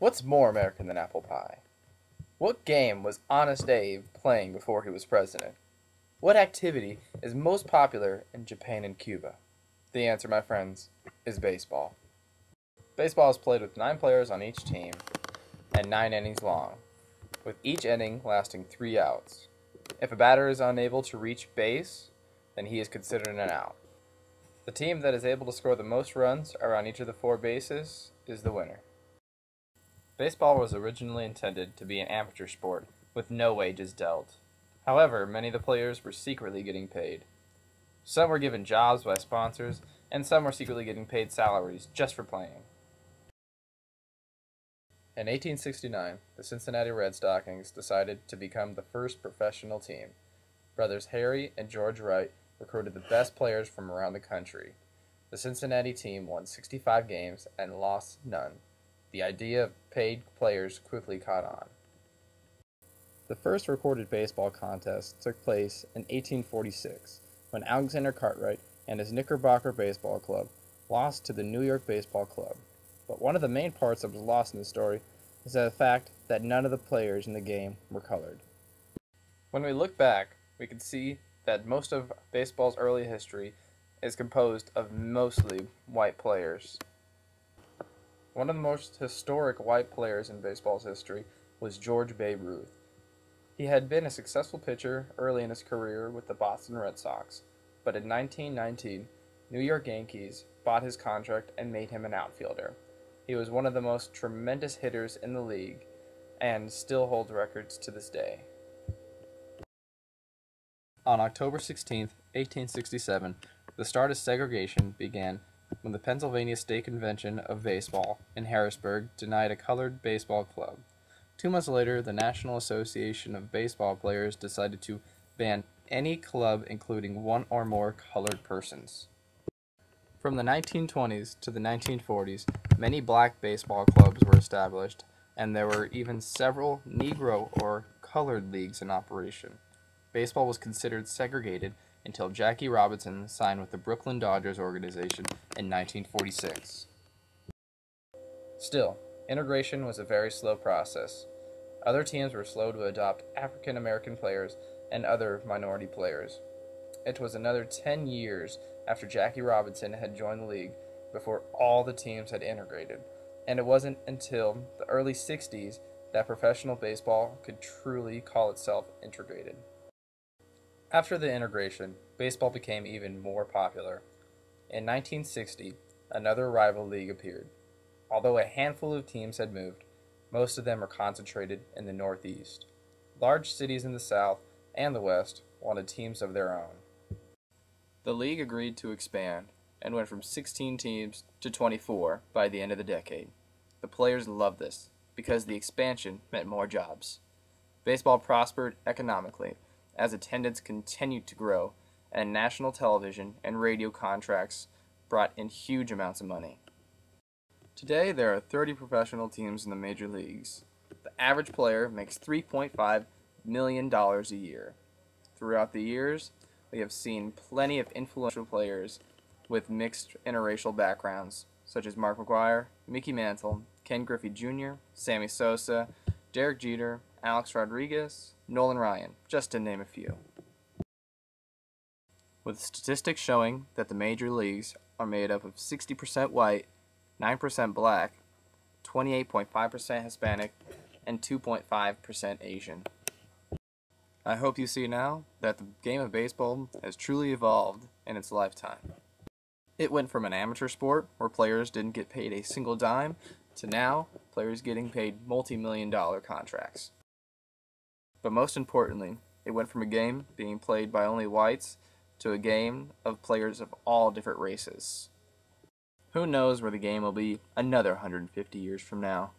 What's more American than apple pie? What game was Honest Abe playing before he was president? What activity is most popular in Japan and Cuba? The answer, my friends, is baseball. Baseball is played with nine players on each team and nine innings long, with each inning lasting three outs. If a batter is unable to reach base, then he is considered an out. The team that is able to score the most runs around each of the four bases is the winner. Baseball was originally intended to be an amateur sport with no wages dealt. However, many of the players were secretly getting paid. Some were given jobs by sponsors, and some were secretly getting paid salaries just for playing. In 1869, the Cincinnati Red Stockings decided to become the first professional team. Brothers Harry and George Wright recruited the best players from around the country. The Cincinnati team won 65 games and lost none. The idea of paid players quickly caught on. The first recorded baseball contest took place in 1846 when Alexander Cartwright and his Knickerbocker Baseball Club lost to the New York Baseball Club. But one of the main parts that was lost in the story is the fact that none of the players in the game were colored. When we look back, we can see that most of baseball's early history is composed of mostly white players. One of the most historic white players in baseball's history was George Babe Ruth. He had been a successful pitcher early in his career with the Boston Red Sox, but in 1919, New York Yankees bought his contract and made him an outfielder. He was one of the most tremendous hitters in the league and still holds records to this day. On October 16, 1867, the start of segregation began when the Pennsylvania State Convention of Baseball in Harrisburg denied a colored baseball club. Two months later, the National Association of Baseball Players decided to ban any club including one or more colored persons. From the 1920s to the 1940s, many black baseball clubs were established, and there were even several Negro or colored leagues in operation. Baseball was considered segregated until Jackie Robinson signed with the Brooklyn Dodgers organization in 1946. Still, integration was a very slow process. Other teams were slow to adopt African American players and other minority players. It was another 10 years after Jackie Robinson had joined the league before all the teams had integrated, and it wasn't until the early 60s that professional baseball could truly call itself integrated. After the integration, baseball became even more popular. In 1960, another rival league appeared. Although a handful of teams had moved, most of them were concentrated in the Northeast. Large cities in the South and the West wanted teams of their own. The league agreed to expand and went from 16 teams to 24 by the end of the decade. The players loved this because the expansion meant more jobs. Baseball prospered economically as attendance continued to grow, and national television and radio contracts brought in huge amounts of money. Today, there are 30 professional teams in the major leagues. The average player makes $3.5 million a year. Throughout the years, we have seen plenty of influential players with mixed interracial backgrounds, such as Mark McGwire, Mickey Mantle, Ken Griffey Jr., Sammy Sosa, Derek Jeter, Alex Rodriguez, Nolan Ryan, just to name a few. With statistics showing that the major leagues are made up of 60% white, 9% black, 28.5% Hispanic, and 2.5% Asian. I hope you see now that the game of baseball has truly evolved in its lifetime. It went from an amateur sport where players didn't get paid a single dime to now players getting paid multi million dollar contracts. But most importantly, it went from a game being played by only whites to a game of players of all different races. Who knows where the game will be another 150 years from now?